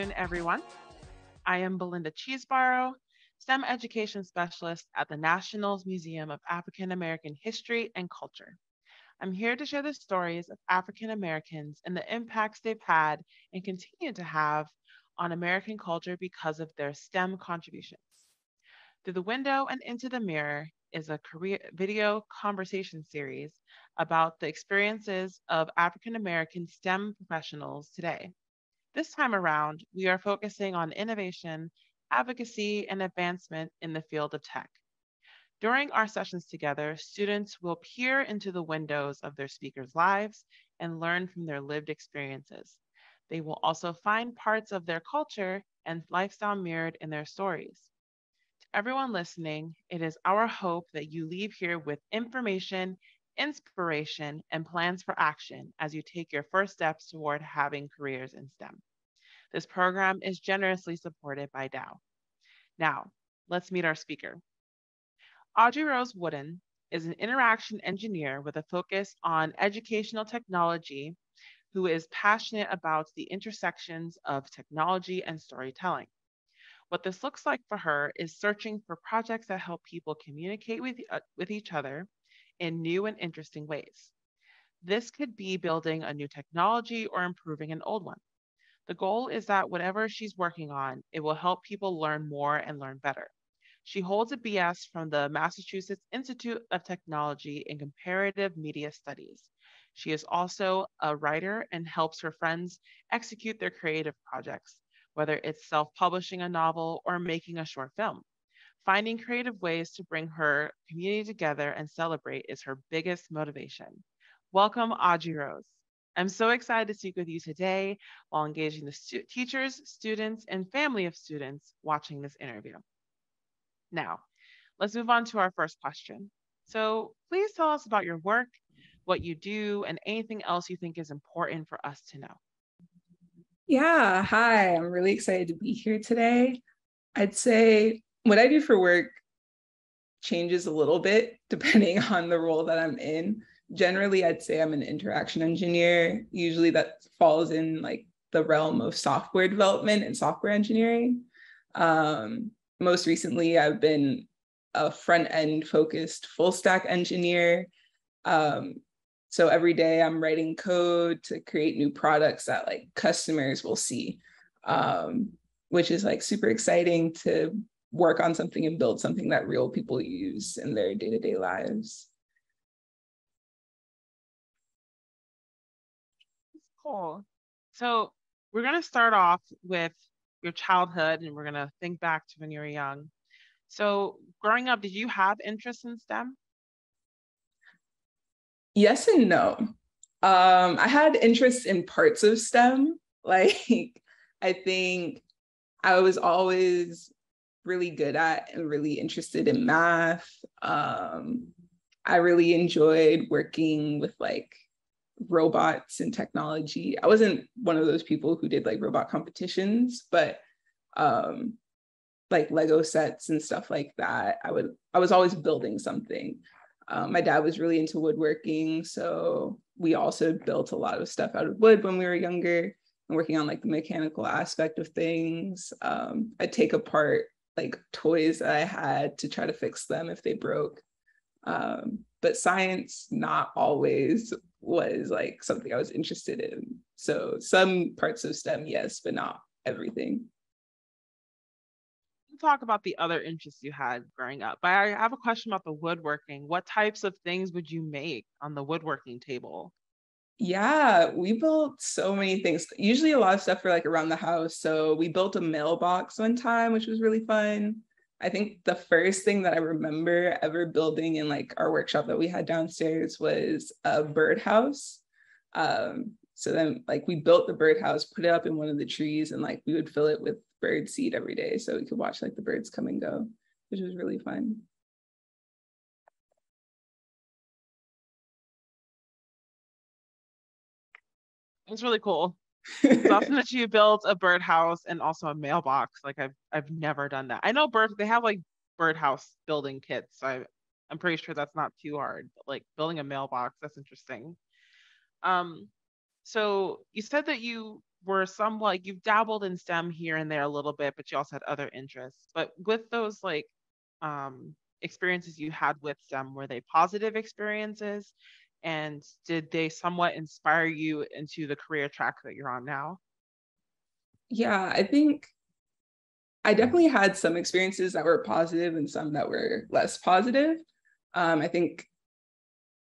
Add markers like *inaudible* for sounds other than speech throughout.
afternoon, everyone. I am Belinda Cheeseborough, STEM Education Specialist at the National Museum of African American History and Culture. I'm here to share the stories of African Americans and the impacts they've had and continue to have on American culture because of their STEM contributions. Through the Window and Into the Mirror is a career video conversation series about the experiences of African American STEM professionals today. This time around, we are focusing on innovation, advocacy, and advancement in the field of tech. During our sessions together, students will peer into the windows of their speakers' lives and learn from their lived experiences. They will also find parts of their culture and lifestyle mirrored in their stories. To everyone listening, it is our hope that you leave here with information, inspiration, and plans for action as you take your first steps toward having careers in STEM. This program is generously supported by Dow. Now, let's meet our speaker. Audrey Rose Wooden is an interaction engineer with a focus on educational technology who is passionate about the intersections of technology and storytelling. What this looks like for her is searching for projects that help people communicate with, uh, with each other in new and interesting ways. This could be building a new technology or improving an old one. The goal is that whatever she's working on, it will help people learn more and learn better. She holds a BS from the Massachusetts Institute of Technology in Comparative Media Studies. She is also a writer and helps her friends execute their creative projects, whether it's self publishing a novel or making a short film. Finding creative ways to bring her community together and celebrate is her biggest motivation. Welcome, Audrey Rose. I'm so excited to speak with you today while engaging the stu teachers, students, and family of students watching this interview. Now, let's move on to our first question. So please tell us about your work, what you do, and anything else you think is important for us to know. Yeah, hi, I'm really excited to be here today. I'd say what I do for work changes a little bit *laughs* depending on the role that I'm in generally I'd say I'm an interaction engineer. Usually that falls in like the realm of software development and software engineering. Um, most recently, I've been a front end focused full stack engineer. Um, so every day I'm writing code to create new products that like customers will see, um, which is like super exciting to work on something and build something that real people use in their day to day lives. Cool. So we're going to start off with your childhood and we're going to think back to when you were young. So growing up, did you have interest in STEM? Yes and no. Um, I had interest in parts of STEM. *laughs* Like, I think I was always really good at and really interested in math. Um, I really enjoyed working with like robots and technology. I wasn't one of those people who did like robot competitions, but um like Lego sets and stuff like that. I would I was always building something. Um, my dad was really into woodworking, so we also built a lot of stuff out of wood when we were younger and working on like the mechanical aspect of things. Um, I'd take apart like toys that I had to try to fix them if they broke. Um, but science not always was like something I was interested in. So some parts of STEM, yes, but not everything. Talk about the other interests you had growing up. But I have a question about the woodworking. What types of things would you make on the woodworking table? Yeah, we built so many things. Usually a lot of stuff for like around the house. So we built a mailbox one time, which was really fun. I think the first thing that I remember ever building in like our workshop that we had downstairs was a birdhouse. Um, so then like we built the birdhouse, put it up in one of the trees, and like we would fill it with bird seed every day so we could watch like the birds come and go, which was really fun. It's really cool *laughs* it's awesome that you built a birdhouse and also a mailbox. Like I've I've never done that. I know bird they have like birdhouse building kits. So I I'm pretty sure that's not too hard. But like building a mailbox, that's interesting. Um, so you said that you were some like you've dabbled in STEM here and there a little bit, but you also had other interests. But with those like um, experiences you had with STEM, were they positive experiences? And did they somewhat inspire you into the career track that you're on now? Yeah, I think I definitely had some experiences that were positive and some that were less positive. Um, I think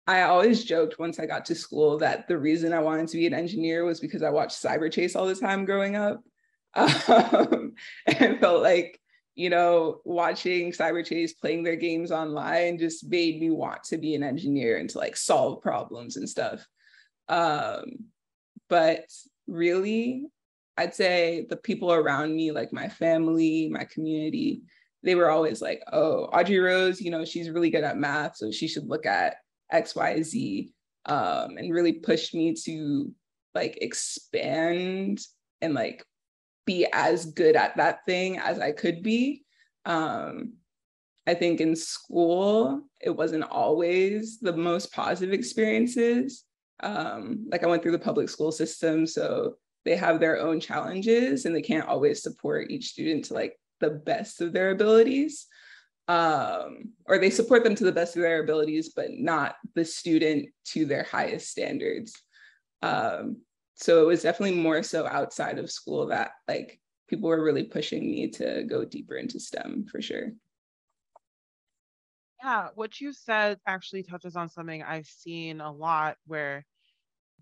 I always joked once I got to school that the reason I wanted to be an engineer was because I watched Cyberchase all the time growing up. *laughs* Um, and felt like, you know, watching Cyberchase playing their games online just made me want to be an engineer and to like solve problems and stuff. Um, but really, I'd say the people around me, like my family, my community, they were always like, oh, Audrey Rose, you know, she's really good at math, so she should look at X, Y, Z, um, and really pushed me to like expand and like be as good at that thing as I could be. Um, I think in school, it wasn't always the most positive experiences. Um, like I went through the public school system, so they have their own challenges and they can't always support each student to like the best of their abilities um, or they support them to the best of their abilities, but not the student to their highest standards. Um, so it was definitely more so outside of school that like people were really pushing me to go deeper into STEM for sure. Yeah, what you said actually touches on something I've seen a lot where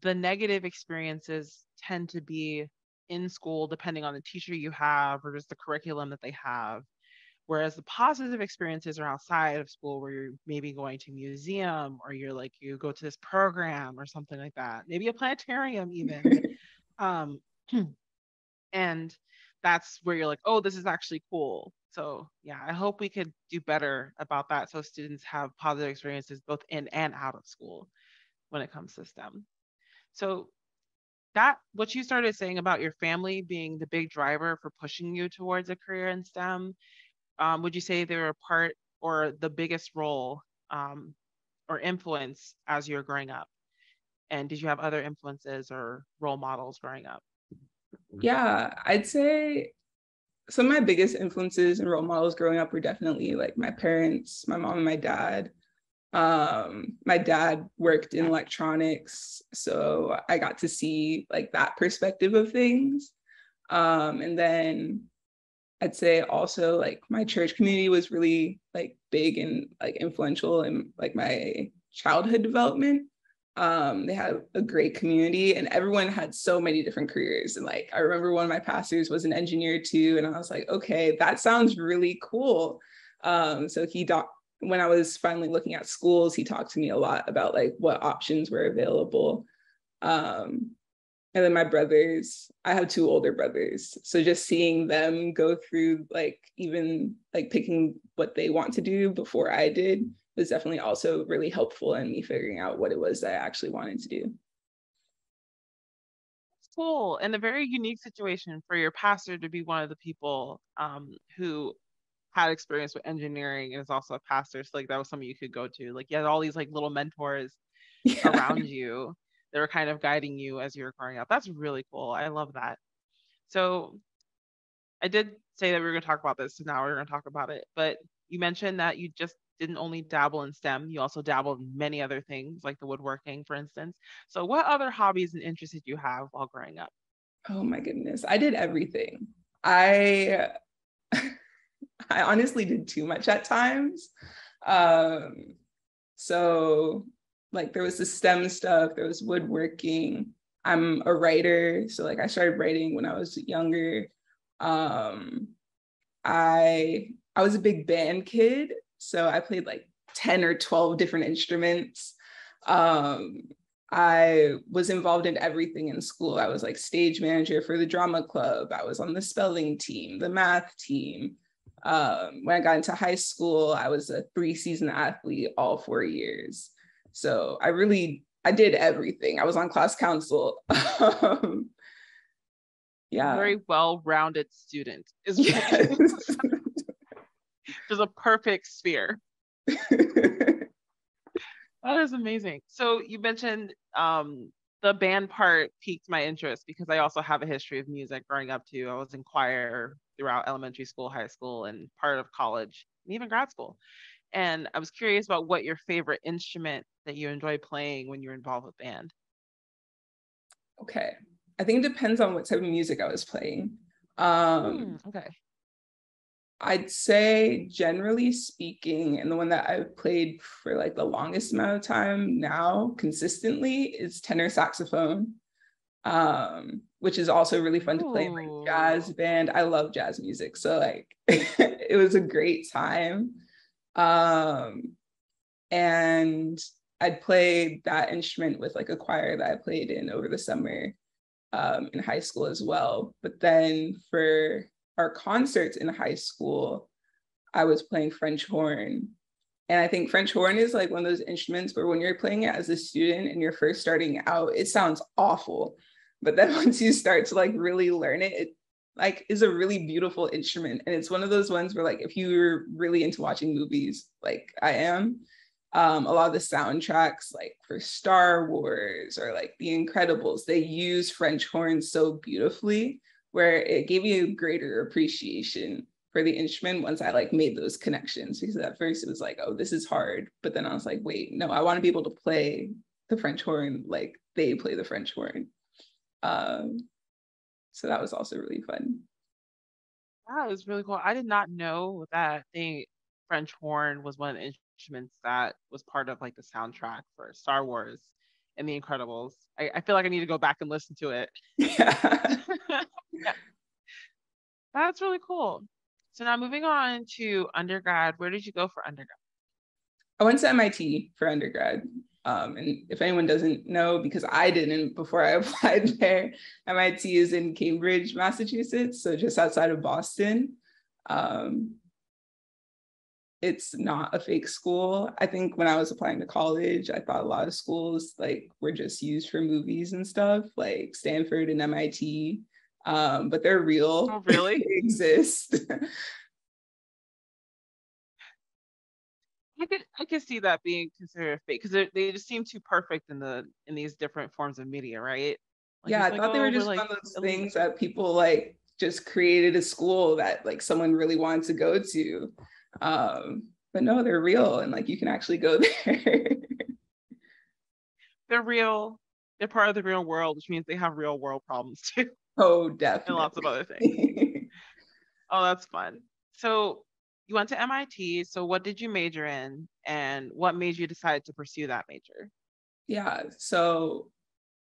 the negative experiences tend to be in school, depending on the teacher you have or just the curriculum that they have. Whereas the positive experiences are outside of school where you're maybe going to museum or you're like you go to this program or something like that, maybe a planetarium even. *laughs* um, *clears throat* and that's where you're like, oh, this is actually cool. So yeah, I hope we could do better about that so students have positive experiences both in and out of school when it comes to STEM. So that what you started saying about your family being the big driver for pushing you towards a career in STEM um, would you say they were a part or the biggest role um, or influence as you were growing up? And did you have other influences or role models growing up? Yeah, I'd say some of my biggest influences and role models growing up were definitely like my parents, my mom and my dad. Um, my dad worked in electronics, so I got to see like that perspective of things. Um, and then I'd say also like my church community was really like big and like influential in like my childhood development. Um, they had a great community and everyone had so many different careers. And like I remember one of my pastors was an engineer too. And I was like, okay, that sounds really cool. Um, so he doc when I was finally looking at schools, he talked to me a lot about like what options were available. Um, and then my brothers i have two older brothers. So just seeing them go through like even like picking what they want to do before i did was definitely also really helpful in me figuring out what it was that i actually wanted to do. Cool. And a very unique situation for your pastor to be one of the people um, who had experience with engineering and is also a pastor. So like that was something you could go to. Like you had all these like little mentors *laughs* yeah. around you they were kind of guiding you as you were growing up. That's really cool. I love that. So I did say that we were going to talk about this, so now we're going to talk about it. But you mentioned that you just didn't only dabble in STEM, you also dabbled in many other things, like the woodworking, for instance. So, what other hobbies and interests did you have while growing up? Oh my goodness, I did everything. I *laughs* I honestly did too much at times. Um, so like there was the STEM stuff, there was woodworking. I'm a writer, so like I started writing when I was younger. Um, I I was a big band kid, so I played like 10 or 12 different instruments. Um, I was involved in everything in school. I was like stage manager for the drama club. I was on the spelling team, the math team. Um, when I got into high school, I was a three season athlete all four years. So I really, I did everything. I was on class council. *laughs* um, yeah. Very well-rounded student is yes. *laughs* *laughs* just a perfect sphere. that is amazing. So you mentioned um, the band part piqued my interest because I also have a history of music growing up too. I was in choir throughout elementary school, high school, and part of college, and even grad school. And I was curious about what your favorite instrument that you enjoy playing when you're involved with band. Okay. I think it depends on what type of music I was playing. Um, mm, okay. I'd say generally speaking, and the one that I've played for like the longest amount of time now consistently is tenor saxophone, um, which is also really fun to play in like jazz band. I love jazz music. So like *laughs* it was a great time. Um, and I'd played that instrument with like a choir that I played in over the summer um, in high school as well. But then for our concerts in high school, I was playing French horn. And I think French horn is like one of those instruments where when you're playing it as a student and you're first starting out, it sounds awful. But then *laughs* once you start to like really learn it, it like is a really beautiful instrument. And it's one of those ones where like if you're really into watching movies, like I am, um, a lot of the soundtracks like for Star Wars or like The Incredibles, they use French horns so beautifully where it gave me a greater appreciation for the instrument once I like made those connections because at first it was like, oh, this is hard. But then I was like, wait, no, I want to be able to play the French horn like they play the French horn. Um, so that was also really fun. That was really cool. I did not know that thing French horn was one of the instruments that was part of like the soundtrack for Star Wars and The Incredibles. I, I feel like I need to go back and listen to it. *laughs* Yeah. *laughs* yeah. That's really cool. So now moving on to undergrad, where did you go for undergrad? I went to MIT for undergrad. Um, and if anyone doesn't know, because I didn't before I *laughs* applied there, MIT is in Cambridge, Massachusetts, so just outside of Boston. Um, it's not a fake school. I think when I was applying to college, I thought a lot of schools like were just used for movies and stuff, like Stanford and MIT um, but they're real. Oh, really? *laughs* they exist. *laughs* I could I could see that being considered fake because they just seem too perfect in the in these different forms of media, right? Like, yeah, I thought they were oh, just like, one of those things that people like just created a school that like someone really wanted to go to. Um, but no, they're real and like you can actually go *laughs* there. they're real. They're part of the real world, which means they have real world problems *laughs* too. Oh, definitely. And lots of other things. *laughs* oh, that's fun. So you went to MIT. So what did you major in and what made you decide to pursue that major? Yeah. So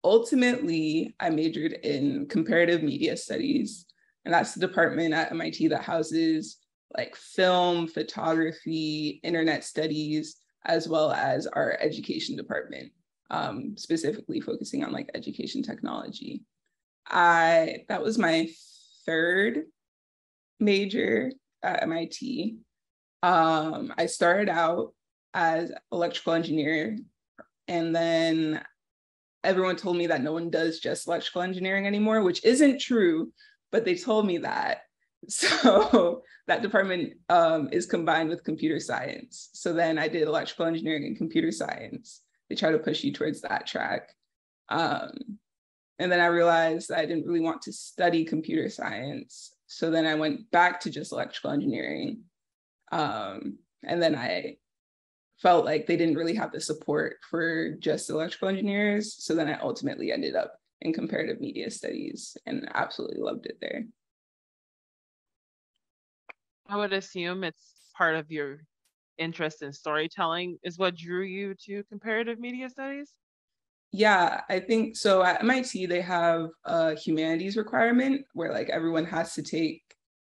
ultimately, I majored in comparative media studies. And that's the department at MIT that houses like film, photography, internet studies, as well as our education department, um, specifically focusing on like education technology. I that was my third major at MIT. Um, I started out as electrical engineer, and then everyone told me that no one does just electrical engineering anymore, which isn't true, but they told me that. *laughs* So that department um, is combined with computer science. So then I did electrical engineering and computer science. They try to push you towards that track. Um, and then I realized I didn't really want to study computer science. So then I went back to just electrical engineering. Um, and then I felt like they didn't really have the support for just electrical engineers. So then I ultimately ended up in comparative media studies and absolutely loved it there. I would assume it's part of your interest in storytelling is what drew you to comparative media studies? Yeah, I think so. At MIT, they have a humanities requirement where like everyone has to take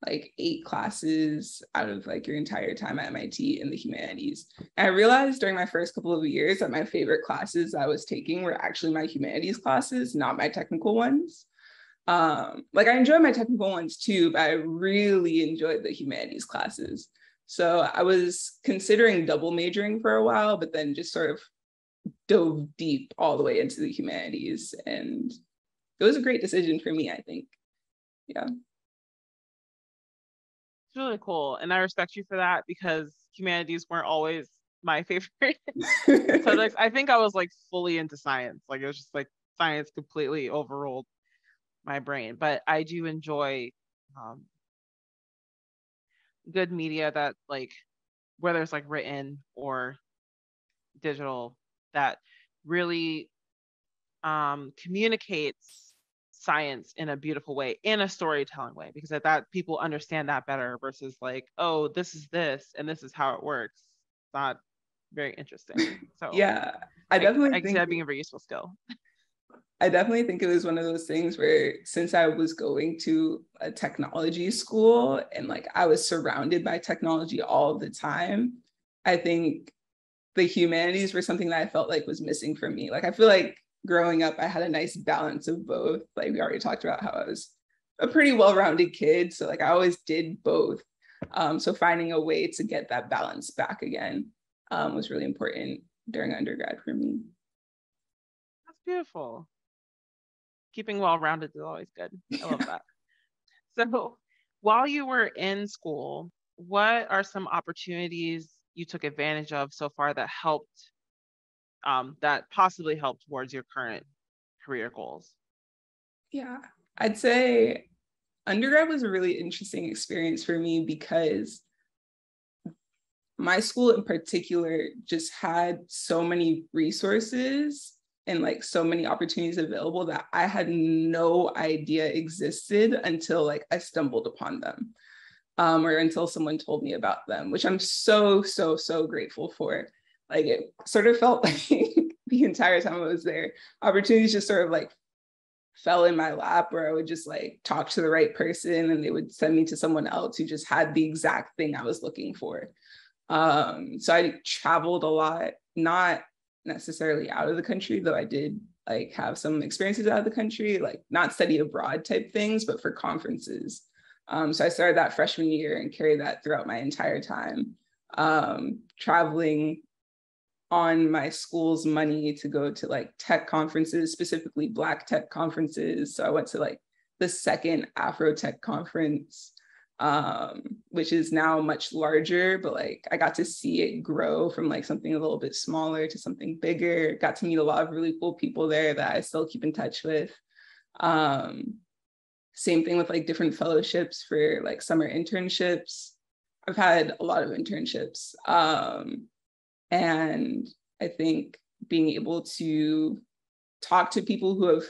like eight classes out of like your entire time at MIT in the humanities. And I realized during my first couple of years that my favorite classes I was taking were actually my humanities classes, not my technical ones. Um, like I enjoy my technical ones too, but I really enjoyed the humanities classes. So I was considering double majoring for a while, but then just sort of dove deep all the way into the humanities. And it was a great decision for me i think. Yeah. It's really cool and i respect you for that because humanities weren't always my *laughs* favorite. *laughs* Subjects i think i was like fully into science. Like it was just like science completely overruled my brain. But I do enjoy um, good media that like whether it's like written or digital that really um, communicates science in a beautiful way in a storytelling way because at that people understand that better versus like oh this is this and this is how it works. It's not very interesting. *laughs* So yeah i definitely I, I think that being a very useful skill. *laughs* I definitely think it was one of those things where since I was going to a technology school and like I was surrounded by technology all the time, I think the humanities were something that I felt like was missing for me. Like I feel like growing up, I had a nice balance of both. Like we already talked about how I was a pretty well-rounded kid. So like I always did both. Um, so finding a way to get that balance back again um, was really important during undergrad for me. That's beautiful keeping well rounded is always good. I love that. *laughs* So, while you were in school, what are some opportunities you took advantage of so far that helped, um, that possibly helped towards your current career goals? Yeah, I'd say undergrad was a really interesting experience for me because my school in particular just had so many resources and like so many opportunities available that I had no idea existed until like I stumbled upon them. Um, or until someone told me about them, which I'm so, so, so grateful for. Like it sort of felt *laughs* like the entire time I was there, opportunities just sort of like fell in my lap where I would just like talk to the right person and they would send me to someone else who just had the exact thing I was looking for. Um, so I traveled a lot, not necessarily out of the country, though I did like have some experiences out of the country, like not study abroad type things, but for conferences. Um, so I started that freshman year and carried that throughout my entire time, um, traveling on my school's money to go to like tech conferences, specifically Black tech conferences. So I went to like the second Afro Tech conference um, which is now much larger, but like I got to see it grow from like something a little bit smaller to something bigger. Got to meet a lot of really cool people there that I still keep in touch with. Um, same thing with like different fellowships for like summer internships. I've had a lot of internships. Um, and I think being able to talk to people who have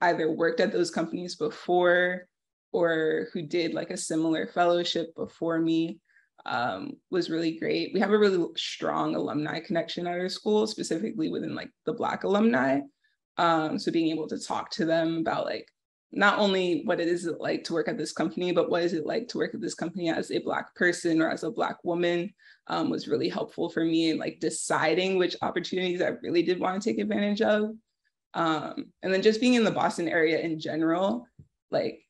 either worked at those companies before or who did like a similar fellowship before me um, was really great. We have a really strong alumni connection at our school, specifically within like the Black alumni. Um, so being able to talk to them about like not only what it is like to work at this company, but what is it like to work at this company as a Black person or as a Black woman um, was really helpful for me in like deciding which opportunities I really did want to take advantage of. Um, and then just being in the Boston area in general, like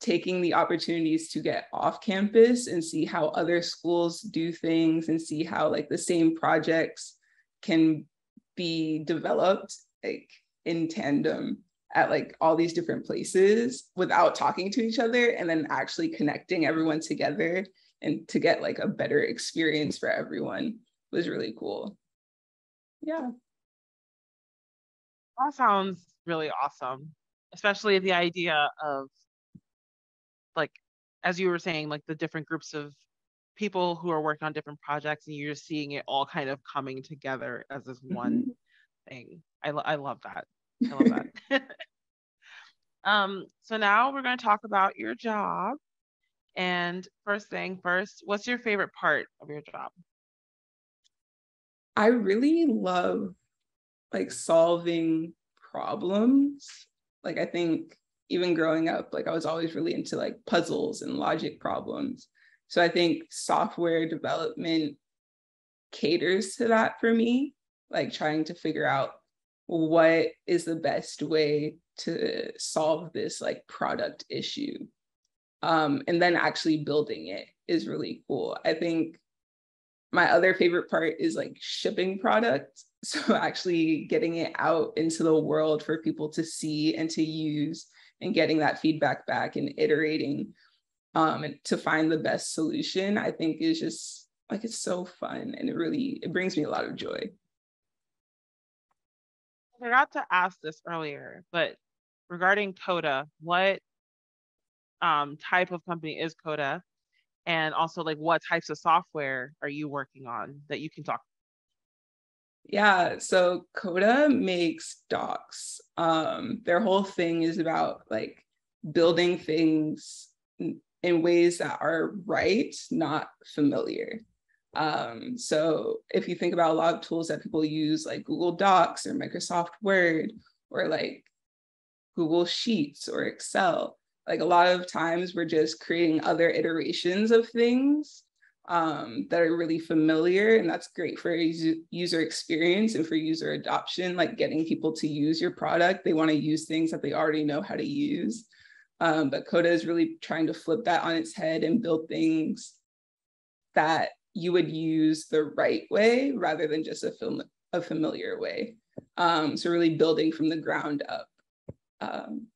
taking the opportunities to get off campus and see how other schools do things and see how like the same projects can be developed like in tandem at like all these different places without talking to each other and then actually connecting everyone together and to get like a better experience for everyone was really cool. Yeah. That sounds really awesome, especially the idea of like as you were saying like the different groups of people who are working on different projects and you're seeing it all kind of coming together as this one mm-hmm. thing I, I love that i love that. *laughs* Um so now we're going to talk about your job. And first thing first what's your favorite part of your job? I really love like solving problems. Like i think even growing up, like I was always really into like puzzles and logic problems. So I think software development caters to that for me, like trying to figure out what is the best way to solve this like product issue. Um, and then actually building it is really cool. I think my other favorite part is like shipping product *laughs* So actually getting it out into the world for people to see and to use and getting that feedback back and iterating um, and to find the best solution, I think is just like it's so fun and it really it brings me a lot of joy. Forgot to ask this earlier, but regarding Coda, what um, type of company is Coda? And also, like, what types of software are you working on that you can talk? Yeah, so Coda makes docs. Um, their whole thing is about like building things in ways that are right, not familiar. Um, so if you think about a lot of tools that people use, like Google Docs or Microsoft Word or like Google Sheets or Excel, like a lot of times we're just creating other iterations of things um, that are really familiar. And that's great for user experience and for user adoption, like getting people to use your product. They want to use things that they already know how to use. Um, but Coda is really trying to flip that on its head and build things that you would use the right way rather than just a film a familiar way. Um, so really building from the ground up. Um,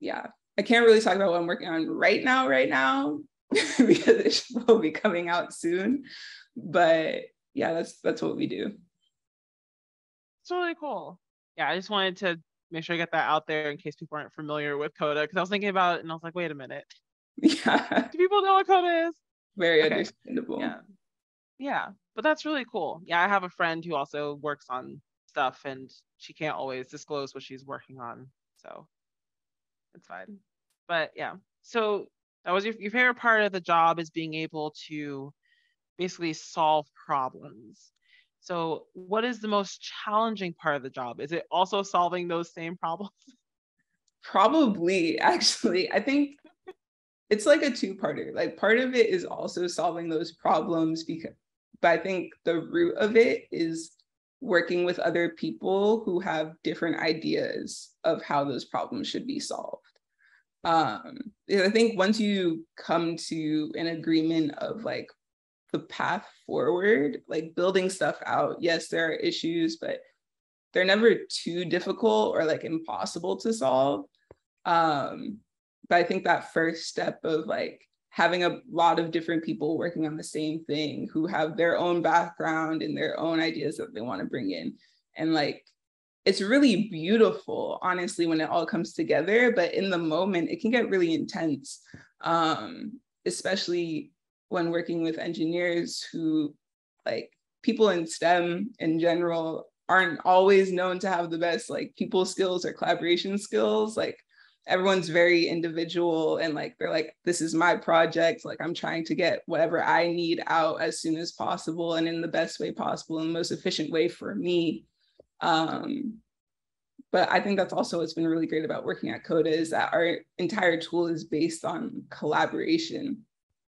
yeah, I can't really talk about what I'm working on right now, right now, *laughs* because it will be coming out soon. But yeah, that's that's what we do. It's really cool. Yeah, I just wanted to make sure I get that out there in case people aren't familiar with Coda because I was thinking about it and I was like, wait a minute. *laughs* Yeah. Do people know what Coda is? Very okay. understandable. Yeah. Yeah. But that's really cool. Yeah, I have a friend who also works on stuff and she can't always disclose what she's working on. So it's fine. But yeah. So that was your, your favorite part of the job is being able to basically solve problems. So, what is the most challenging part of the job? Is it also solving those same problems? Probably, *laughs* actually. I think it's like a two-parter. Like part of it is also solving those problems because but I think the root of it is working with other people who have different ideas of how those problems should be solved. Um, I think once you come to an agreement of like the path forward, like building stuff out, yes, there are issues, but they're never too difficult or like impossible to solve. Um, but I think that first step of like having a lot of different people working on the same thing who have their own background and their own ideas that they want to bring in. And like, it's really beautiful, honestly, when it all comes together. But in the moment, it can get really intense, um, especially when working with engineers who, like, people in STEM in general aren't always known to have the best like people skills or collaboration skills. Like, everyone's very individual and like they're like this is my project. Like i'm trying to get whatever i need out as soon as possible and in the best way possible and the most efficient way for me. Um, but i think that's also what's been really great about working at coda is that our entire tool is based on collaboration.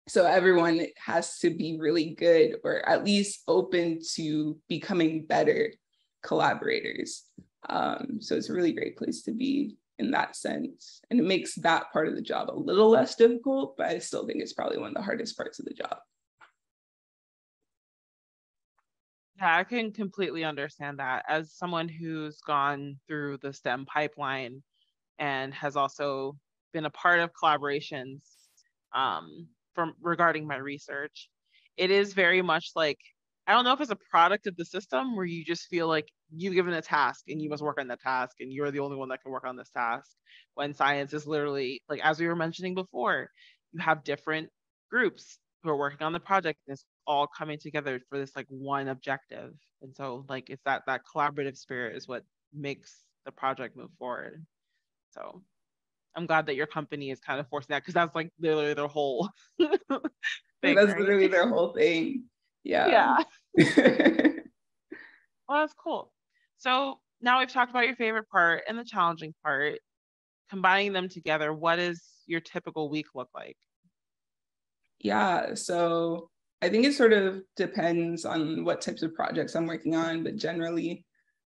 So everyone has to be really good or at least open to becoming better collaborators. Um, so it's a really great place to be in that sense. And it makes that part of the job a little less difficult, but I still think it's probably one of the hardest parts of the job. Yeah, I can completely understand that. As someone who's gone through the STEM pipeline and has also been a part of collaborations um, from regarding my research, it is very much like I don't know if it's a product of the system where you just feel like you've given a task and you must work on that task and you're the only one that can work on this task. When science is literally like as we were mentioning before, you have different groups who are working on the project and it's all coming together for this like one objective. And so like it's that that collaborative spirit is what makes the project move forward. So I'm glad that your company is kind of forcing that because that's like literally their whole *laughs* thing. That's right? literally their whole thing. Yeah. Yeah. *laughs* well, that's cool. So now we've talked about your favorite part and the challenging part. Combining them together, what does your typical week look like? Yeah. So I think it sort of depends on what types of projects I'm working on, but generally,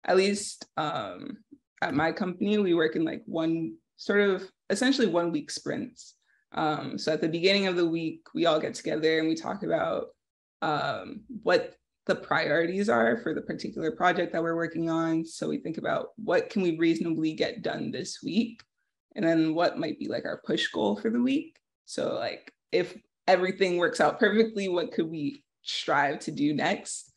at least um, at my company, we work in like one sort of essentially one week sprints. Um, so at the beginning of the week, we all get together and we talk about um, what the priorities are for the particular project that we're working on. So we think about what can we reasonably get done this week, and then what might be like our push goal for the week. So like if everything works out perfectly, what could we strive to do next?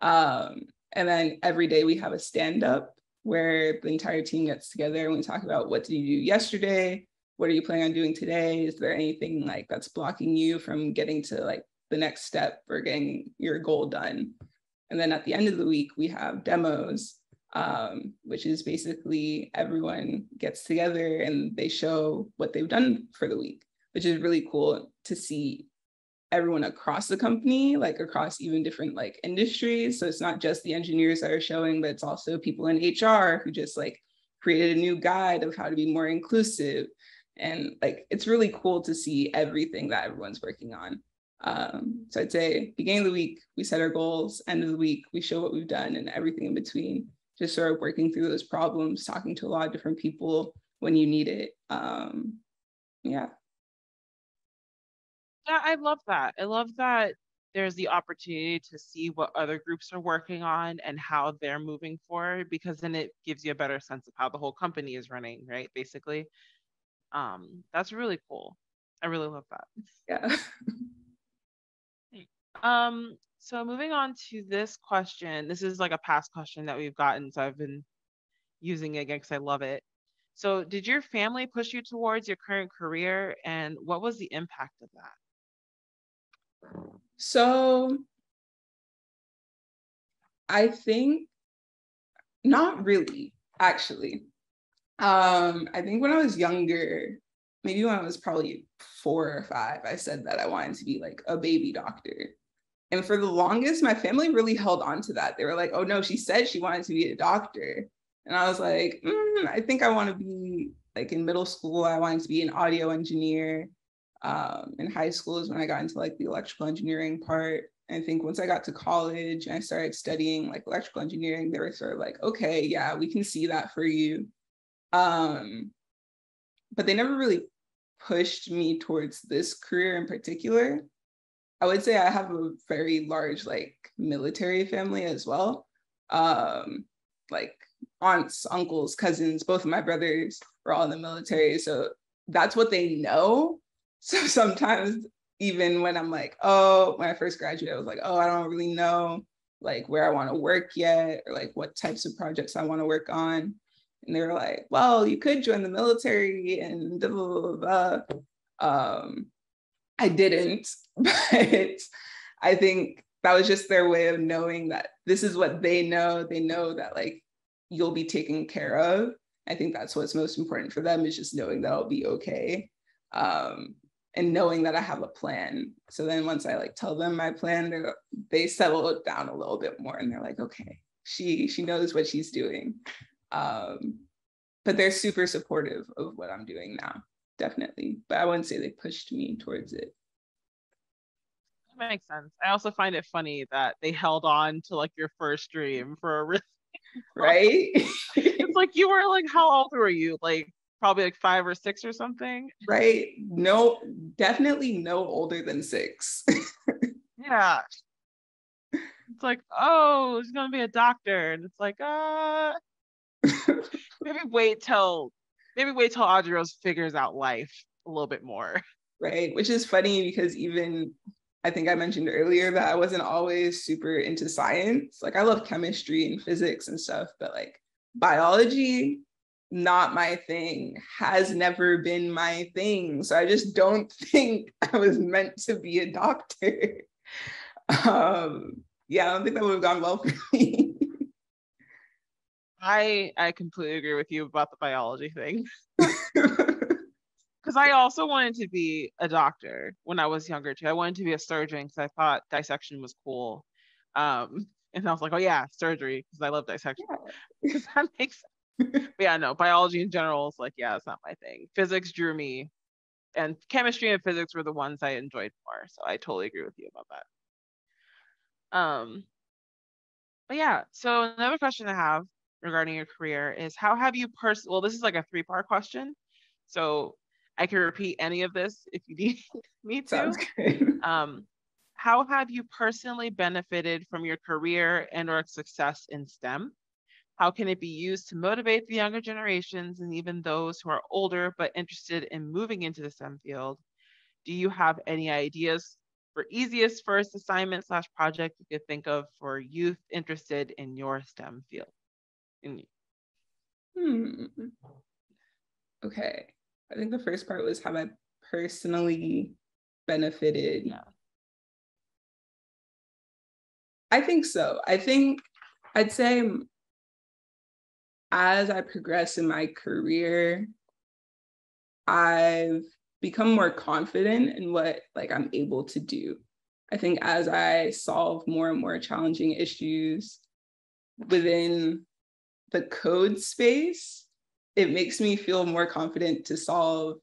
Um, and then every day we have a stand up where the entire team gets together and we talk about what did you do yesterday? What are you planning on doing today? Is there anything like that's blocking you from getting to like the next step for getting your goal done? And then at the end of the week, we have demos, um, which is basically everyone gets together and they show what they've done for the week, which is really cool to see everyone across the company, like across even different like industries. So it's not just the engineers that are showing, but it's also people in HR who just like created a new guide of how to be more inclusive. And like it's really cool to see everything that everyone's working on. Um, so I'd say beginning of the week, we set our goals, end of the week, we show what we've done and everything in between. Just sort of working through those problems, talking to a lot of different people when you need it. Um, yeah. Yeah, I love that. I love that there's the opportunity to see what other groups are working on and how they're moving forward because then it gives you a better sense of how the whole company is running, right? Basically. Um, that's really cool. I really love that. Yeah. *laughs* um, so moving on to this question. This is like a past question that we've gotten, so I've been using it again because I love it. So, did your family push you towards your current career, and what was the impact of that? So I think not really, actually. Um, I think when I was younger, maybe when I was probably four or five, I said that I wanted to be like a baby doctor. And for the longest, my family really held on to that. They were like, oh no, she said she wanted to be a doctor. And I was like, mm, I think I want to be like in middle school, I wanted to be an audio engineer um, in high school is when I got into like the electrical engineering part. I think once I got to college and I started studying like electrical engineering, they were sort of like, okay, yeah, we can see that for you. Um, but they never really pushed me towards this career in particular. I would say I have a very large like military family as well. Um, like aunts, uncles, cousins, both of my brothers were all in the military. So that's what they know. *laughs* So sometimes even when I'm like, oh, when I first graduated, I was like, oh, I don't really know like where I want to work yet or like what types of projects I want to work on. And they were like, well, you could join the military and blah, blah, blah, blah. Um, I didn't, *laughs* but I think that was just their way of knowing that this is what they know. They know that like you'll be taken care of. I think that's what's most important for them is just knowing that I'll be okay. Um, and knowing that I have a plan. So then once I like tell them my plan, they settle down a little bit more and they're like, okay, she she knows what she's doing. Um, but they're super supportive of what I'm doing now, definitely. But I wouldn't say they pushed me towards it. That makes sense. I also find it funny that they held on to like your first dream for a really *laughs* right. it's like you were like, how old were you? Like probably like five or six or something. Right. No, definitely no older than six. yeah. It's like, oh, he's gonna be a doctor. And it's like, uh *laughs* maybe wait till maybe wait till Audrey Rose figures out life a little bit more. Right. Which is funny because even I think I mentioned earlier that I wasn't always super into science. Like I love chemistry and physics and stuff, but like biology, not my thing, has never been my thing. So I just don't *laughs* think I was meant to be a doctor. *laughs* um, yeah, I don't think that would have gone well for me. I I completely agree with you about the biology thing. *laughs* *laughs* Because I also wanted to be a doctor when I was younger too. I wanted to be a surgeon because I thought dissection was cool. Um, and I was like, oh yeah, surgery because I love dissection. Yeah. *laughs* that makes but yeah, no, biology in general is like, yeah, it's not my thing. Physics drew me, and chemistry and physics were the ones I enjoyed more. So I totally agree with you about that. Um, but yeah, so another question I have regarding your career is how have you pers- well, this is like a three part question. So I can repeat any of this if you need *laughs* me to. Um, how have you personally benefited from your career and or success in STEM? How can it be used to motivate the younger generations and even those who are older but interested in moving into the STEM field? Do you have any ideas for easiest first assignment slash project you could think of for youth interested in your STEM field? In Hmm. Okay. I think the first part was have I personally benefited? Yeah. I think so. I think I'd say as I progress in my career, I've become more confident in what like I'm able to do. I think as I solve more and more challenging issues within the code space, it makes me feel more confident to solve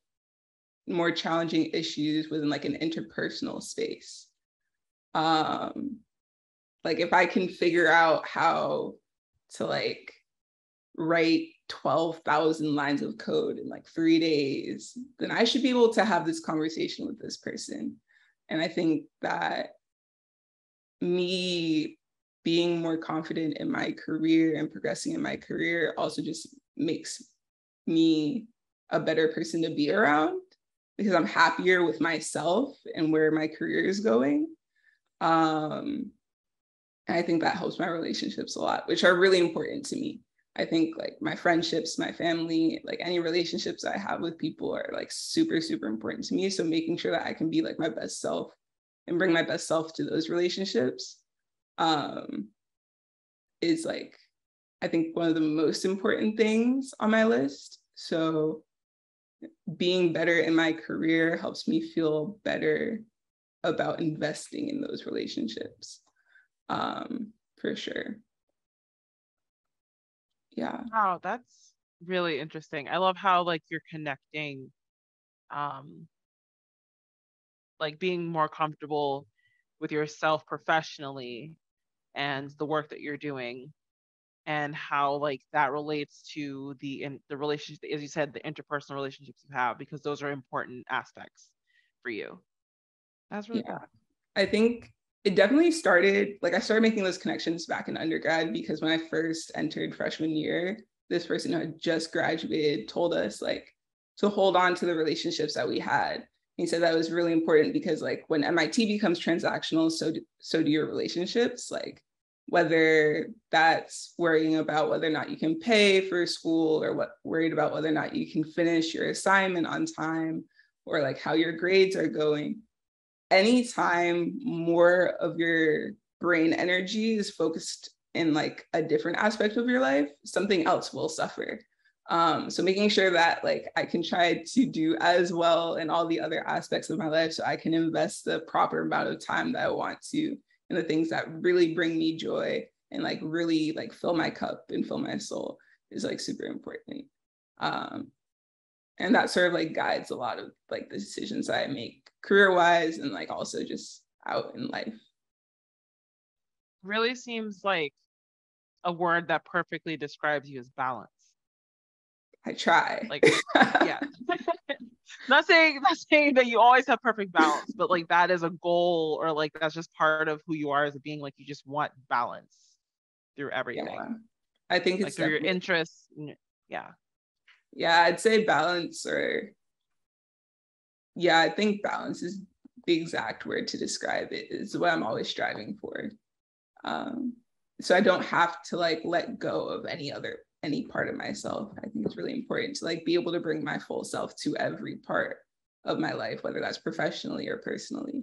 more challenging issues within like an interpersonal space. Um, like if I can figure out how to like write 12,000 lines of code in like three days, then I should be able to have this conversation with this person. And I think that me being more confident in my career and progressing in my career also just makes me a better person to be around because I'm happier with myself and where my career is going. Um, and I think that helps my relationships a lot, which are really important to me. I think like my friendships, my family, like any relationships I have with people are like super, super important to me. So making sure that I can be like my best self and bring my best self to those relationships um, is like, I think one of the most important things on my list. So being better in my career helps me feel better about investing in those relationships um, for sure. Yeah. Wow that's really interesting. I love how like you're connecting um like being more comfortable with yourself professionally and the work that you're doing and how like that relates to the in the relationship as you said the interpersonal relationships you have because those are important aspects for you that's really yeah. Cool. i think it definitely started like I started making those connections back in undergrad because when I first entered freshman year, this person who had just graduated told us like to hold on to the relationships that we had. He said that was really important because like when MIT becomes transactional, so do, so do your relationships. Like whether that's worrying about whether or not you can pay for school or what worried about whether or not you can finish your assignment on time or like how your grades are going anytime more of your brain energy is focused in like a different aspect of your life, something else will suffer. Um, so making sure that like I can try to do as well in all the other aspects of my life so I can invest the proper amount of time that I want to in the things that really bring me joy and like really like fill my cup and fill my soul is like super important. Um, and that sort of like guides a lot of like the decisions I make career wise and like also just out in life. Really seems like a word that perfectly describes you as balance. I try. Like, yeah. *laughs* not saying not saying that you always have perfect balance, but like that is a goal or like that's just part of who you are as a being. Like you just want balance through everything. Yeah. I think it's through your interests. Yeah. Yeah, I'd say balance or yeah, I think balance is the exact word to describe it. Is what I'm always striving for. Um, so I don't have to like let go of any other any part of myself. I think it's really important to like be able to bring my full self to every part of my life, whether that's professionally or personally.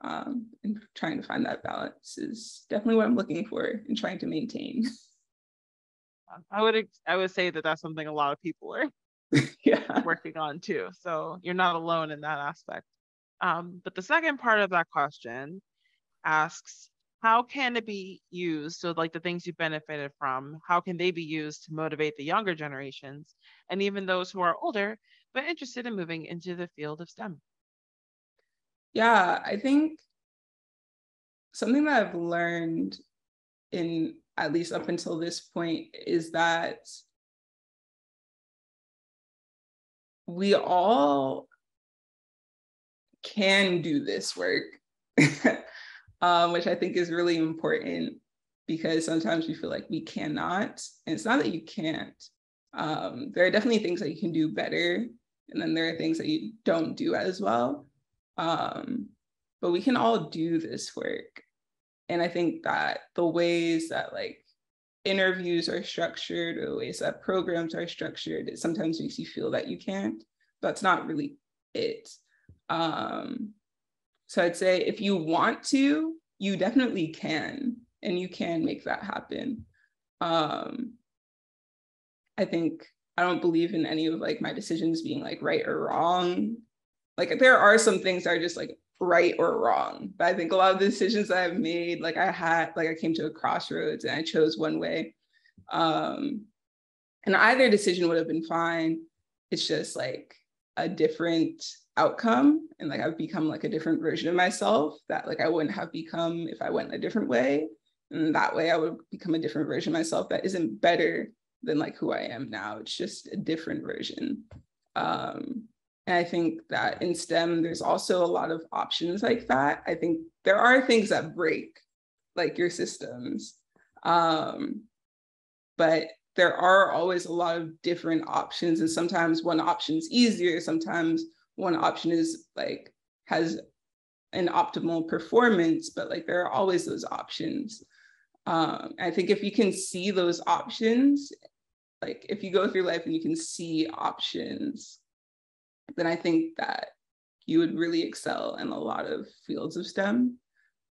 Um, and trying to find that balance is definitely what I'm looking for and trying to maintain. *laughs* I would I would say that that's something a lot of people are *laughs* yeah. working on too. So you're not alone in that aspect. Um, but the second part of that question asks, how can it be used? So, like the things you benefited from, how can they be used to motivate the younger generations and even those who are older but interested in moving into the field of STEM? Yeah, I think something that I've learned in at least up until this point is that we all can do this work, *laughs* um, which I think is really important because sometimes we feel like we cannot. And it's not that you can't. Um, there are definitely things that you can do better, and then there are things that you don't do as well. Um, but we can all do this work. And I think that the ways that like interviews are structured or the ways that programs are structured, it sometimes makes you feel that you can't. That's not really it. Um, so I'd say if you want to, you definitely can, and you can make that happen. Um, I think I don't believe in any of like my decisions being like right or wrong. Like there are some things that are just like right or wrong. But I think a lot of the decisions that I've made, like I had, like I came to a crossroads and I chose one way. Um, and either decision would have been fine. It's just like a different outcome. And like I've become like a different version of myself that like I wouldn't have become if I went a different way. And that way I would become a different version of myself that isn't better than like who I am now. It's just a different version. Um, and I think that in STEM, there's also a lot of options like that. I think there are things that break like your systems. Um, but there are always a lot of different options. And sometimes one option is easier, sometimes one option is like has an optimal performance, but like there are always those options. Um, I think if you can see those options, like if you go through life and you can see options, then I think that you would really excel in a lot of fields of STEM.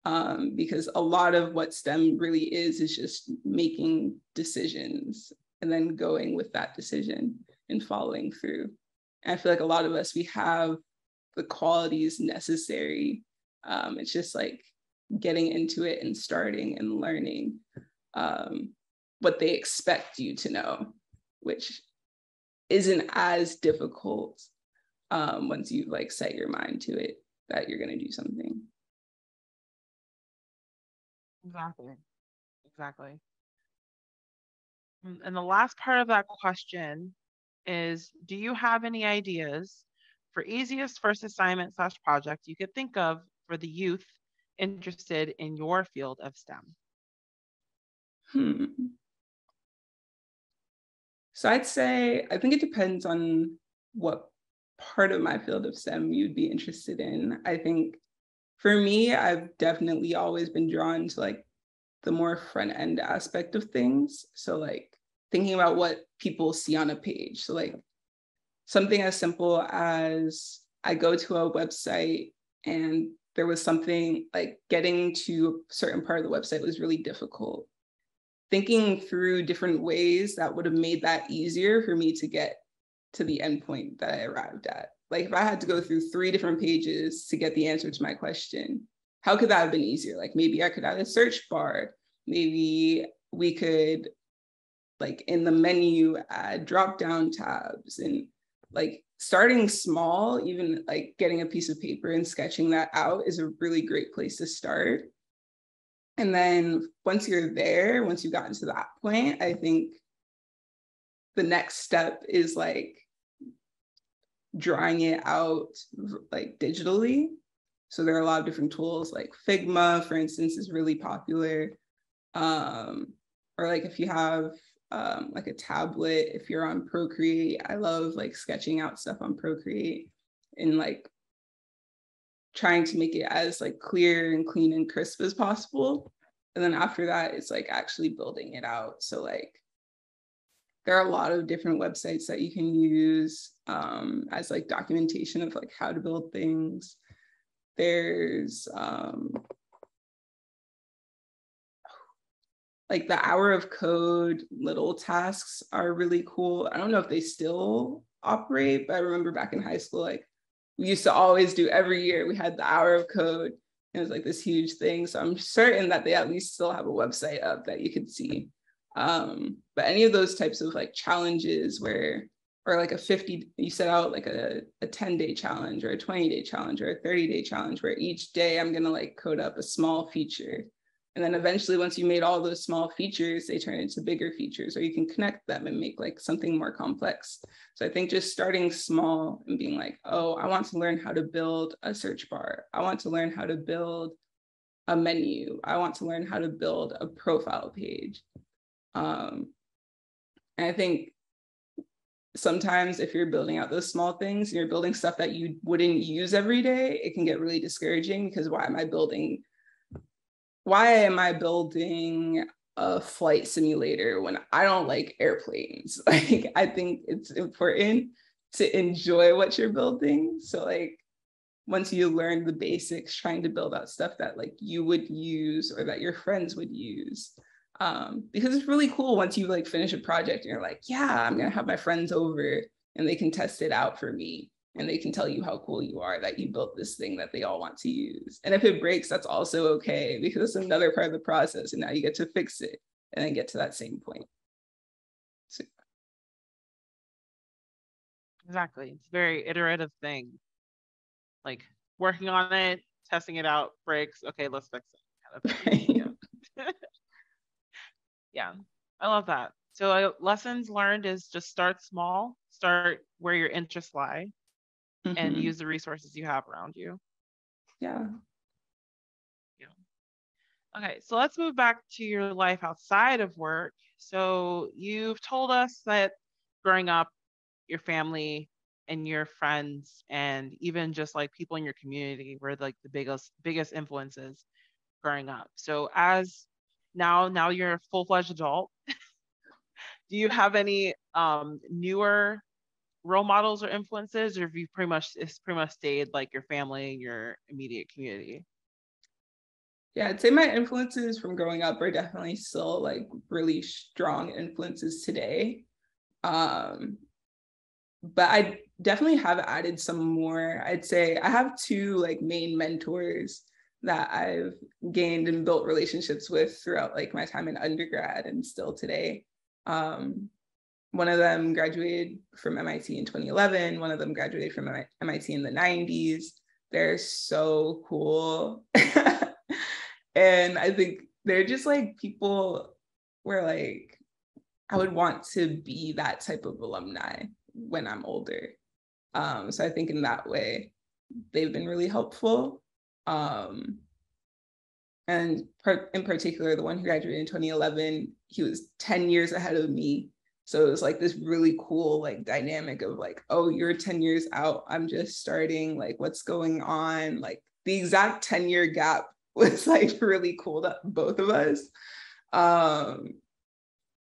Um, because a lot of what STEM really is is just making decisions and then going with that decision and following through. And I feel like a lot of us, we have the qualities necessary. Um, it's just like getting into it and starting and learning um, what they expect you to know, which isn't as difficult um, once you like set your mind to it that you're going to do something. Exactly. Exactly. Mm, and the last part of that question is Do you have any ideas for easiest first assignment slash project you could think of for the youth interested in your field of STEM? Hmm. So I'd say I think it depends on what part of my field of STEM you'd be interested in. I think for me, I've definitely always been drawn to like the more front end aspect of things. So like thinking about what people see on a page. So like something as simple as I go to a website and there was something like getting to a certain part of the website was really difficult. Thinking through different ways that would have made that easier for me to get to the endpoint that I arrived at. Like if I had to go through three different pages to get the answer to my question, how could that have been easier? Like maybe I could add a search bar. Maybe we could like in the menu add drop down tabs and like starting small, even like getting a piece of paper and sketching that out is a really great place to start. And then once you're there, once you've gotten to that point, I think the next step is like drawing it out like digitally. So there are a lot of different tools like Figma, for instance, is really popular. Um, or like if you have um, like a tablet, if you're on Procreate, I love like sketching out stuff on Procreate and like trying to make it as like clear and clean and crisp as possible. And then after that, it's like actually building it out. So like there are a lot of different websites that you can use um, as like documentation of like how to build things. There's um, like the hour of code little tasks are really cool. I don't know if they still operate, but I remember back in high school, like we used to always do every year, we had the hour of code. And it was like this huge thing. So I'm certain that they at least still have a website up that you could see. Um, but any of those types of like challenges where, or like a 50, you set out like a, a 10 day challenge or a 20 day challenge or a 30 day challenge where each day I'm going to like code up a small feature. And then eventually, once you made all those small features, they turn into bigger features, or you can connect them and make like something more complex. So I think just starting small and being like, oh, I want to learn how to build a search bar. I want to learn how to build a menu. I want to learn how to build a profile page. Um, and I think sometimes if you're building out those small things, and you're building stuff that you wouldn't use every day, it can get really discouraging because why am I building? Why am I building a flight simulator when I don't like airplanes. *laughs* Like I think it's important to enjoy what you're building. So like once you learn the basics, trying to build out stuff that like you would use or that your friends would use. Um, because it's really cool once you like finish a project and you're like, yeah, I'm gonna have my friends over and they can test it out for me and they can tell you how cool you are that you built this thing that they all want to use. And if it breaks, that's also okay because it's another part of the process. And now you get to fix it and then get to that same point. So. Exactly. It's a very iterative thing. Like working on it, testing it out, breaks. Okay, let's fix it. *laughs* Kind of *laughs* yeah. I love that. So uh, lessons learned is just start small, start where your interests lie, mm-hmm. and use the resources you have around you. Yeah. Yeah. Okay, so let's move back to your life outside of work. So you've told us that growing up, your family and your friends and even just like people in your community were like the biggest biggest influences growing up. So as now now you're a full-fledged adult, *laughs* do you have any um, newer role models or influences, or have you pretty much it's pretty much stayed like your family and your immediate community? Yeah, I'd say my influences from growing up are definitely still like really strong influences today. Um, but I definitely have added some more. I'd say I have two like main mentors that I've gained and built relationships with throughout like my time in undergrad and still today. Um, one of them graduated from MIT in 2011. One of them graduated from MIT in the 90s. They're so cool. *laughs* and I think they're just like people where like I would want to be that type of alumni when I'm older. Um, so I think in that way, they've been really helpful. Um, and in particular, the one who graduated in 2011, he was 10 years ahead of me so it was like this really cool like dynamic of like, oh, you're 10 years out. I'm just starting. Like, what's going on? Like the exact 10 year gap *laughs* was like really cool to both of us. Um,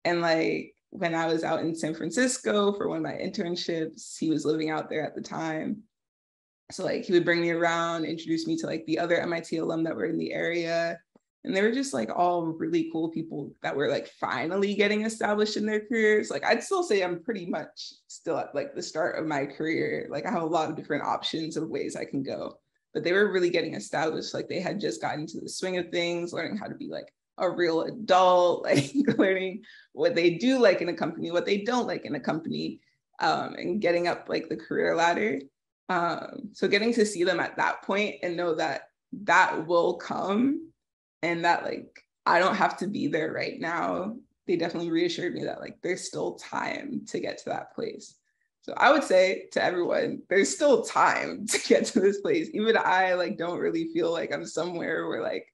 and like when I was out in San Francisco for one of my internships, he was living out there at the time. So like he would bring me around, introduce me to like the other MIT alum that were in the area. And they were just like all really cool people that were like finally getting established in their careers. Like i'd still say i'm pretty much still at like the start of my career. Like i have a lot of different options of ways i can go. But they were really getting established. Like they had just gotten to the swing of things learning how to be like a real adult *laughs* like learning what they do like in a company what they don't like in a company um, and getting up like the career ladder um, so getting to see them at that point and know that that will come and that like I don't have to be there right now. They definitely reassured me that like there's still time to get to that place. So I would say to everyone, there's still time *laughs* to get to this place. Even I like don't really feel like I'm somewhere where like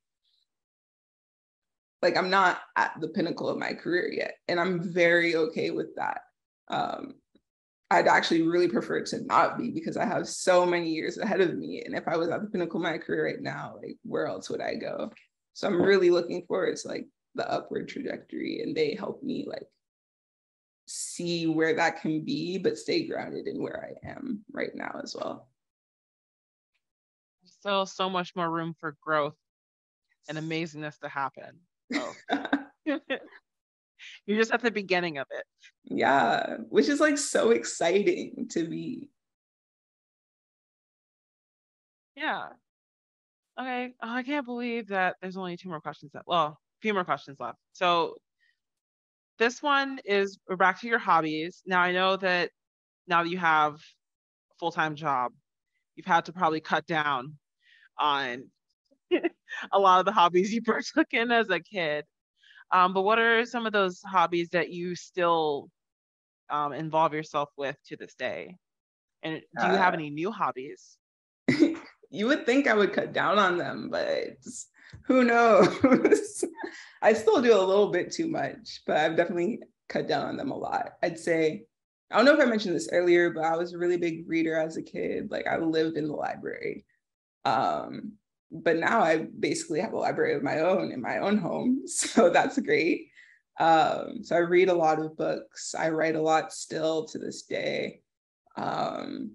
like I'm not at the pinnacle of my career yet. And I'm very okay with that. Um, I'd actually really prefer to not be because I have so many years ahead of me. And if I was at the pinnacle of my career right now, like where else would I go? So I'm really looking forward to like the upward trajectory and they help me like see where that can be, but stay grounded in where I am right now as well. Still so much more room for growth and amazingness to happen. So. *laughs* Oh. *laughs* You're just at the beginning of it. Yeah, which is like so exciting to be. Yeah. Okay. Oh, I can't believe that there's only two more questions left. Well, a few more questions left. So this one is we're back to your hobbies. Now I know that now that you have a full-time job, you've had to probably cut down on *laughs* a lot of the hobbies you *laughs* partook in as a kid. Um, but what are some of those hobbies that you still um, involve yourself with to this day? And do you have uh, any new hobbies? *laughs* you would think I would cut down on them, but who knows? *laughs* I still do a little bit too much, but I've definitely cut down on them a lot. I'd say, I don't know if I mentioned this earlier, but I was a really big reader as a kid. Like I lived in the library. Um, but now I basically have a library of my own in my own home. *laughs* So that's great. Um, so I read a lot of books. I write a lot still to this day. Um,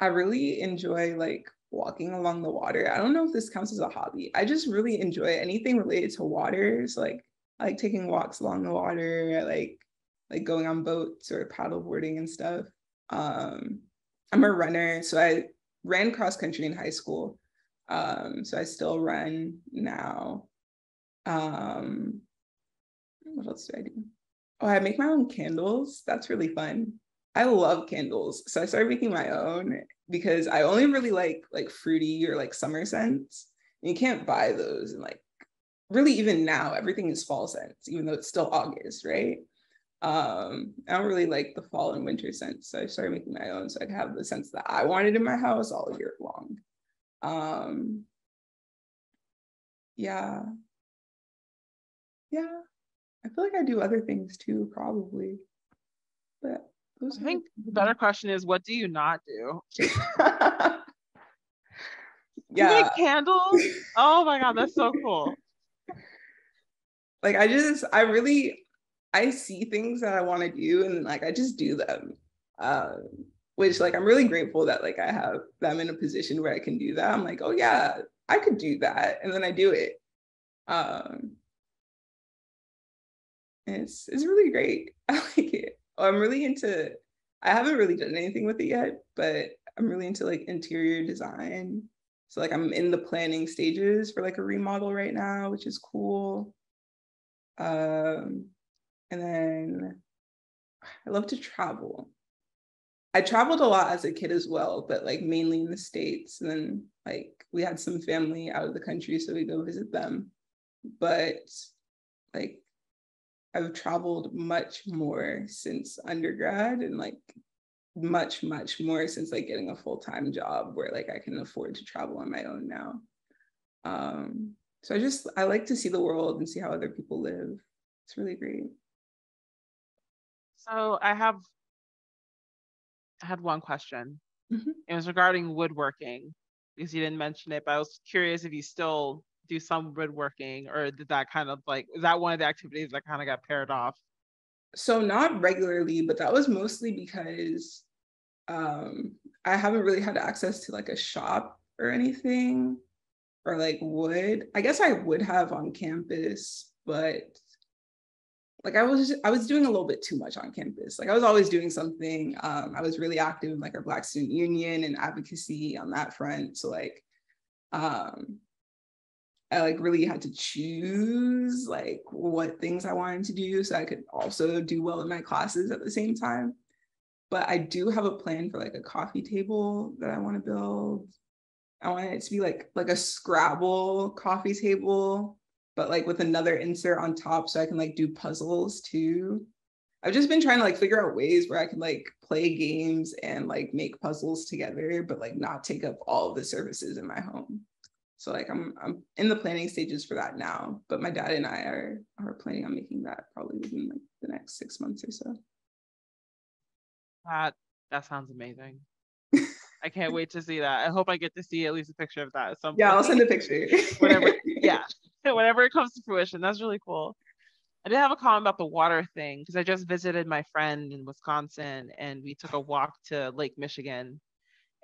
I really enjoy like walking along the water. I don't know if this counts as a hobby. I just really enjoy anything related to waters. Like I like taking walks along the water. I like like going on boats or paddle boarding and stuff. Um, I'm a runner, so I ran cross country in high school. Um, so I still run now. Um, what else do I do? Oh, I make my own candles. That's really fun. I love candles. So I started making my own because I only really like like fruity or like summer scents. And you can't buy those and like really even now everything is fall scents, even though it's still August, right? Um, I don't really like the fall and winter scents. So I started making my own so I could have the scents that I wanted in my house all year long. Um, yeah. Yeah. I feel like I do other things too, probably. But I think the better question is what do you not do? *laughs* yeah. Candles? *laughs* Oh my god, that's so cool. Like I just I really I see things that I want to do and like I just do them. Um, which like I'm really grateful that like I have that I'm in a position where I can do that. I'm like, oh yeah, I could do that. And then I do it. Um it's it's really great. *laughs* I like it. I'm really into I haven't really done anything with it yet, but I'm really into like interior design. So like I'm in the planning stages for like a remodel right now, which is cool. Um and then I love to travel. I traveled a lot as a kid as well, but like mainly in the States. And then like we had some family out of the country, so we go visit them. But like I've traveled much more since undergrad and like much, much more since like getting a full-time job where like I can afford to travel on my own now. Um, so I just I like to see the world and see how other people live. It's really great. So I have I had one question. Mm-hmm. It was regarding woodworking because you didn't mention it, but I was curious if you still do some woodworking or did that kind of like is that one of the activities that kind of got paired off? So not regularly, but that was mostly because um I haven't really had access to like a shop or anything or like wood. I guess I would have on campus, but like I was I was doing a little bit too much on campus. Like I was always doing something. Um, I was really active in like our Black Student Union and advocacy on that front. So like um I like really had to choose like what things I wanted to do so I could also do well in my classes at the same time. But I do have a plan for like a coffee table that I want to build. I want it to be like like a Scrabble coffee table but like with another insert on top so I can like do puzzles too. I've just been trying to like figure out ways where I can like play games and like make puzzles together, but like not take up all the services in my home. So like I'm I'm in the planning stages for that now, but my dad and I are are planning on making that probably within like the next six months or so. That that sounds amazing. *laughs* I can't wait to see that. I hope I get to see at least a picture of that at some yeah, point. I'll send a picture. Whatever. *laughs* Yeah. *laughs* whenever it comes to fruition. That's really cool. I did have a comment about the water thing because I just visited my friend in Wisconsin and we took a walk to Lake Michigan.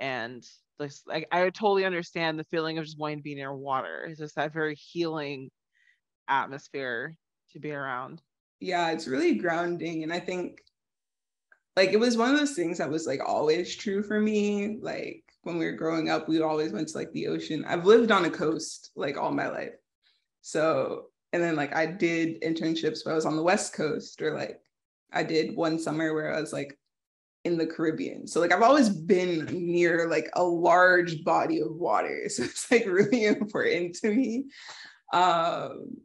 And this, like, I totally understand the feeling of just wanting to be near water. It's just that very healing atmosphere to be around. Yeah, it's really grounding. And I think like it was one of those things that was like always true for me. Like when we were growing up, we always went to like the ocean. I've lived on a coast like all my life. So, and then like I did internships where I was on the West Coast, or like I did one summer where I was like in the Caribbean. So like I've always been near like a large body of water. *laughs* So it's like really *laughs* important to me. Um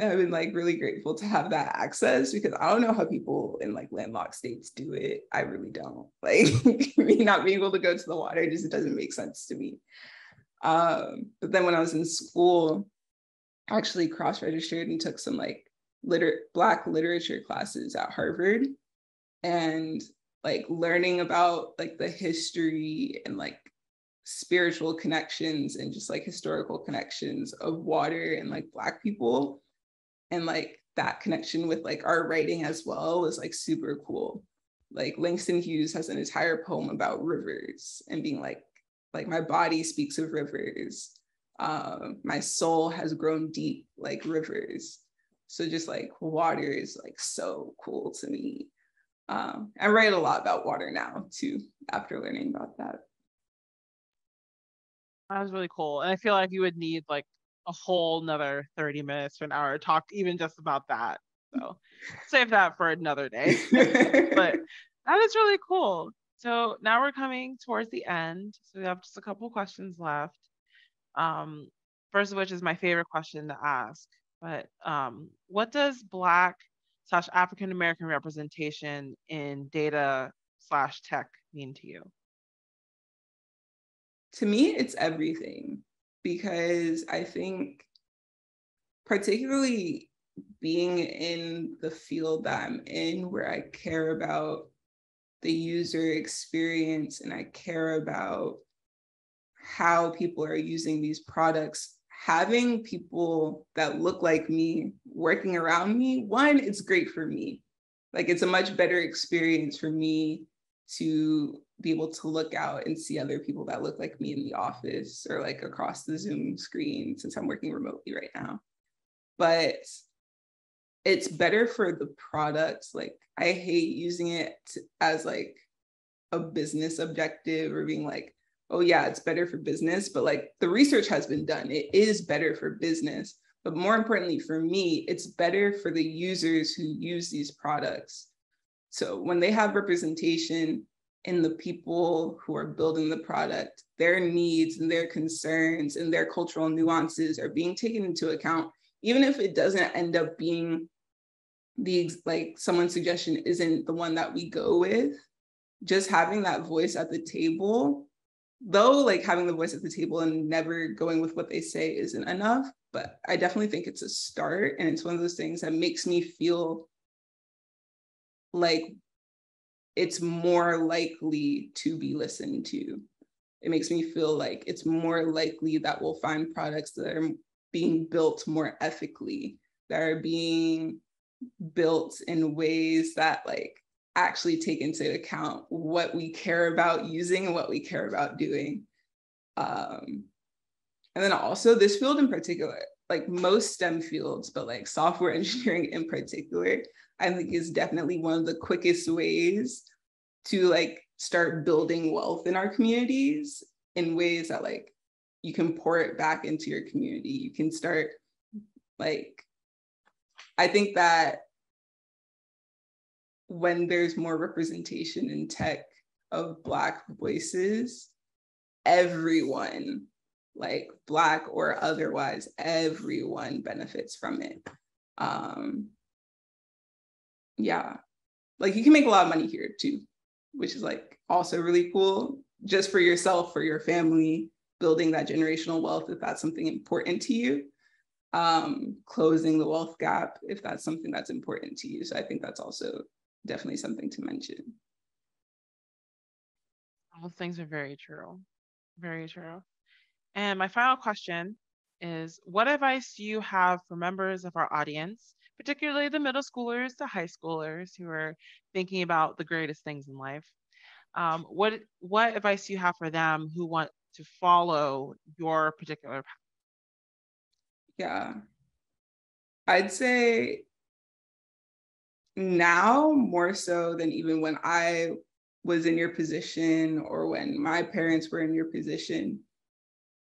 I've been like really grateful to have that access because I don't know how people in like landlocked states do it. I really don't. *laughs* Like me not being able to go to the water just doesn't make sense to me. Um, but then when I was in school, actually cross registered and took some like liter black literature classes at Harvard and like learning about like the history and like spiritual connections and just like historical connections of water and like black people. And like that connection with like our writing as well was like super cool. Like langston hughes has an entire poem about rivers and being like like my body speaks of rivers um, my soul has grown deep like rivers so just like water is like so cool to me um, i write a lot about water now too after learning about that that was really cool. And I feel like you would need like a whole another 30 minutes to an hour to talk even just about that. So *laughs* save that for another day. *laughs* but that is really cool. So now we're coming towards the end. So we have just a couple questions left. Um, first of which is my favorite question to ask. But um, what does Black slash African American representation in data slash tech mean to you? to me, it's everything because I think, particularly being in the field that I'm in, where I care about the user experience and I care about how people are using these products, having people that look like me working around me, one, it's great for me. Like it's a much better experience for me to be able to look out and see other people that look like me in the office or like across the Zoom screen since I'm working remotely right now. But it's better for the product. Like I hate using it as like a business objective or being like, oh yeah, it's better for business. But like the research has been done. It is better for business. But more importantly for me, it's better for the users who use these products. So when they have representation in the people who are building the product, their needs and their concerns and their cultural nuances are being taken into account, even if it doesn't end up being the like someone's suggestion isn't the one that we go with. Just having that voice at the table, though, like having the voice at the table and never going with what they say isn't enough. But I definitely think it's a start. And it's one of those things that makes me feel like it's more likely to be listened to. It makes me feel like it's more likely that we'll find products that are being built more ethically, that are being built in ways that like actually take into account what we care about using and what we care about doing. Um, and then also this field in particular, like most STEM fields, but like software *laughs* engineering in particular, I think is definitely one of the quickest ways to like start building wealth in our communities in ways that like you can pour it back into your community. You can start like I think that when there's more representation in tech of Black voices, everyone, like Black or otherwise, everyone benefits from it. Um, yeah, like you can make a lot of money here too, which is like also really cool just for yourself, for your family, building that generational wealth if that's something important to you. Um, closing the wealth gap if that's something that's important to you. So I think that's also definitely something to mention. All things are very true. Very true. And my final question is what advice do you have for members of our audience particularly the middle schoolers to high schoolers who are thinking about the greatest things in life. Um, what what advice do you have for them who want to follow your particular path? Yeah, I'd say now more so than even when I was in your position or when my parents were in your position,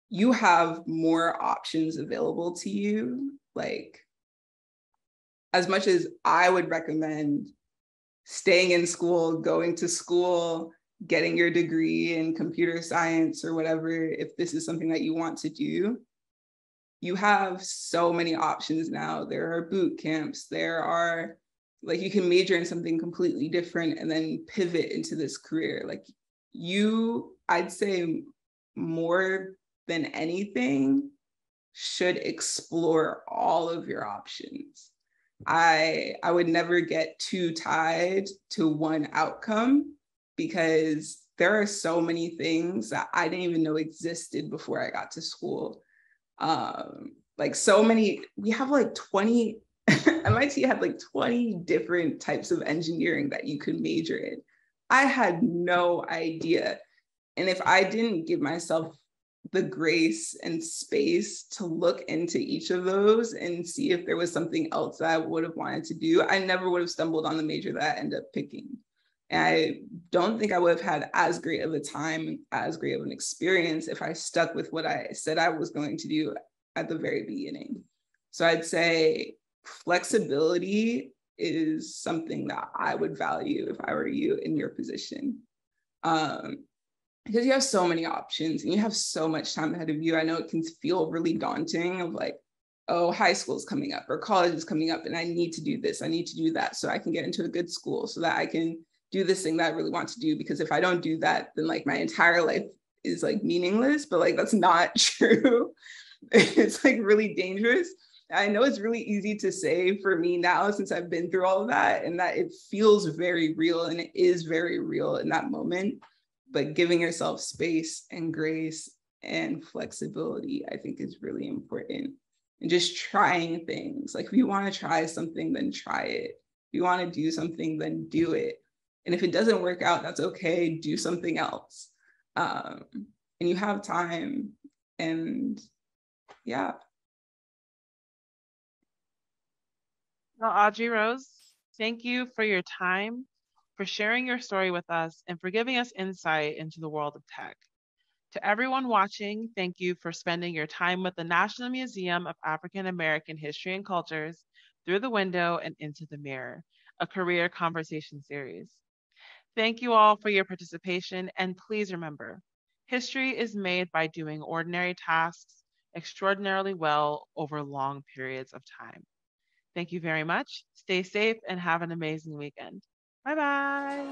you have more options available to you. Like as much as I would recommend staying in school, going to school, getting your degree in computer science or whatever, if this is something that you want to do, you have so many options now. There are boot camps, there are like you can major in something completely different and then pivot into this career. Like you, I'd say more than anything, should explore all of your options I I would never get too tied to one outcome because there are so many things that I didn't even know existed before I got to school. Um, like so many, we have like 20, *laughs* MIT had like 20 different types of engineering that you could major in. I had no idea. And if I didn't give myself the grace and space to look into each of those and see if there was something else that I would have wanted to do, I never would have stumbled on the major that I ended up picking. And I don't think I would have had as great of a time, as great of an experience if I stuck with what I said I was going to do at the very beginning. So I'd say flexibility is something that I would value if I were you in your position. Um, because you have so many options and you have so much time ahead of you. I know it can feel really daunting of like, oh, high school is coming up or college is coming up and I need to do this, I need to do that so I can get into a good school so that I can do this thing that I really want to do because if I don't do that, then like my entire life is like meaningless, but like that's not *laughs* true. it's like really dangerous. I know it's really easy to say for me now since I've been through all of that and that it feels very real and it is very real in that moment. But giving yourself space and grace and flexibility, I think is really important. And just trying things. Like if you want to try something, then try it. If you want to do something, then do it. And if it doesn't work out, that's okay. Do something else. Um, and you have time. And yeah. Well, Audrey Rose, thank you for your time, for sharing your story with us, and for giving us insight into the world of tech. To everyone watching, thank you for spending your time with the National Museum of African American History and Cultures through the window and into the mirror, a career conversation series. Thank you all for your participation, and please remember, history is made by doing ordinary tasks extraordinarily well over long periods of time. Thank you very much. Stay safe and have an amazing weekend. Bye bye.